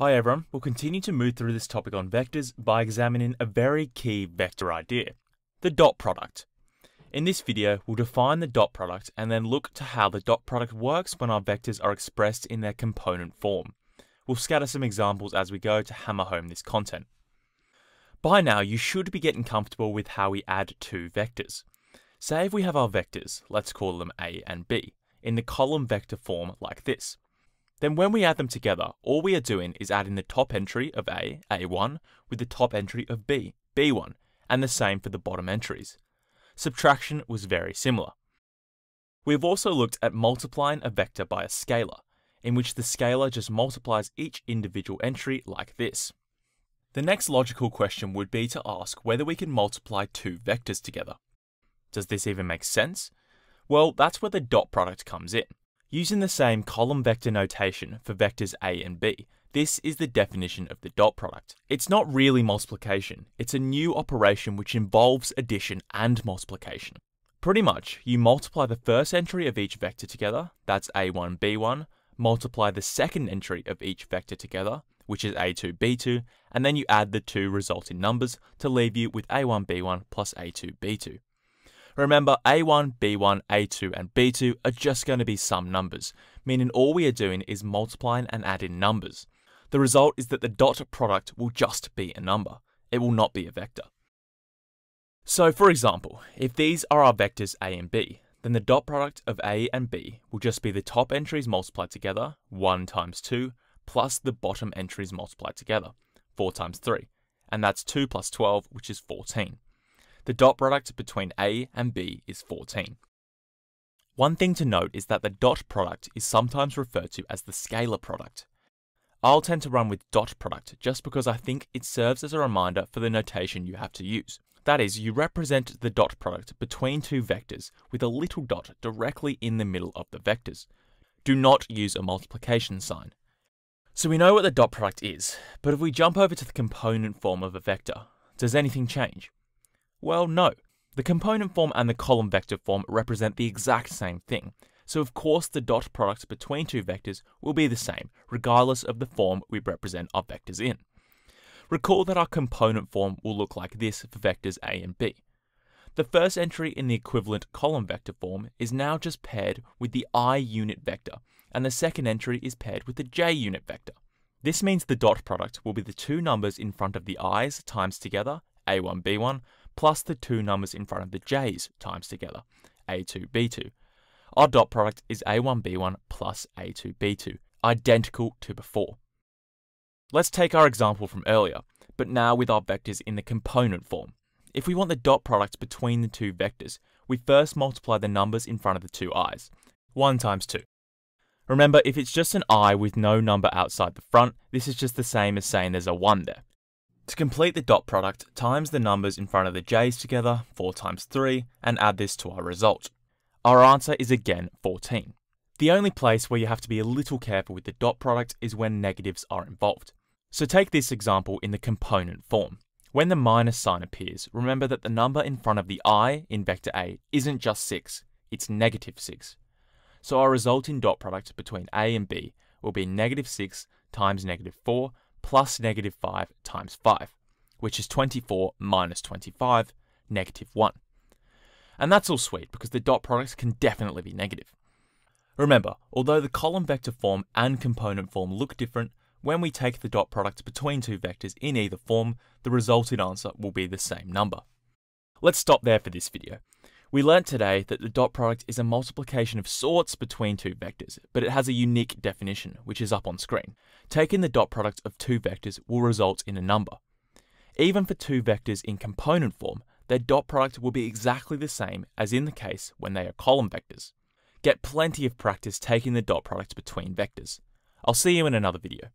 Hi everyone, we'll continue to move through this topic on vectors by examining a very key vector idea, the dot product. In this video, we'll define the dot product and then look to how the dot product works when our vectors are expressed in their component form. We'll scatter some examples as we go to hammer home this content. By now, you should be getting comfortable with how we add two vectors. Say if we have our vectors, let's call them A and B, in the column vector form like this. Then when we add them together, all we are doing is adding the top entry of A, A1, with the top entry of B, B1, and the same for the bottom entries. Subtraction was very similar. We have also looked at multiplying a vector by a scalar, in which the scalar just multiplies each individual entry like this. The next logical question would be to ask whether we can multiply two vectors together. Does this even make sense? Well, that's where the dot product comes in. Using the same column vector notation for vectors a and b, this is the definition of the dot product. It's not really multiplication, it's a new operation which involves addition and multiplication. Pretty much, you multiply the first entry of each vector together, that's a1, b1, multiply the second entry of each vector together, which is a2, b2, and then you add the two resulting numbers to leave you with a1, b1 plus a2, b2. Remember, A1, B1, A2, and B2 are just going to be some numbers, meaning all we are doing is multiplying and adding numbers. The result is that the dot product will just be a number. It will not be a vector. So for example, if these are our vectors A and B, then the dot product of A and B will just be the top entries multiplied together, 1 times 2, plus the bottom entries multiplied together, 4 times 3, and that's 2 plus 12, which is 14 the dot product between A and B is 14. One thing to note is that the dot product is sometimes referred to as the scalar product. I'll tend to run with dot product just because I think it serves as a reminder for the notation you have to use. That is, you represent the dot product between two vectors with a little dot directly in the middle of the vectors. Do not use a multiplication sign. So we know what the dot product is, but if we jump over to the component form of a vector, does anything change? Well, no. The component form and the column vector form represent the exact same thing, so of course the dot product between two vectors will be the same, regardless of the form we represent our vectors in. Recall that our component form will look like this for vectors a and b. The first entry in the equivalent column vector form is now just paired with the i unit vector, and the second entry is paired with the j unit vector. This means the dot product will be the two numbers in front of the i's times together, a1, b1, plus the two numbers in front of the j's times together, a2, b2. Our dot product is a1, b1 plus a2, b2, identical to before. Let's take our example from earlier, but now with our vectors in the component form. If we want the dot product between the two vectors, we first multiply the numbers in front of the two i's. 1 times 2. Remember, if it's just an i with no number outside the front, this is just the same as saying there's a 1 there. To complete the dot product, times the numbers in front of the j's together, 4 times 3, and add this to our result. Our answer is again 14. The only place where you have to be a little careful with the dot product is when negatives are involved. So take this example in the component form. When the minus sign appears, remember that the number in front of the i in vector A isn't just 6, it's negative 6. So our resulting dot product between A and B will be negative 6 times negative 4 plus negative 5 times 5, which is 24 minus 25, negative 1. And that's all sweet because the dot product can definitely be negative. Remember, although the column vector form and component form look different, when we take the dot product between two vectors in either form, the resulting answer will be the same number. Let's stop there for this video. We learnt today that the dot product is a multiplication of sorts between two vectors, but it has a unique definition, which is up on screen. Taking the dot product of two vectors will result in a number. Even for two vectors in component form, their dot product will be exactly the same as in the case when they are column vectors. Get plenty of practice taking the dot product between vectors. I'll see you in another video.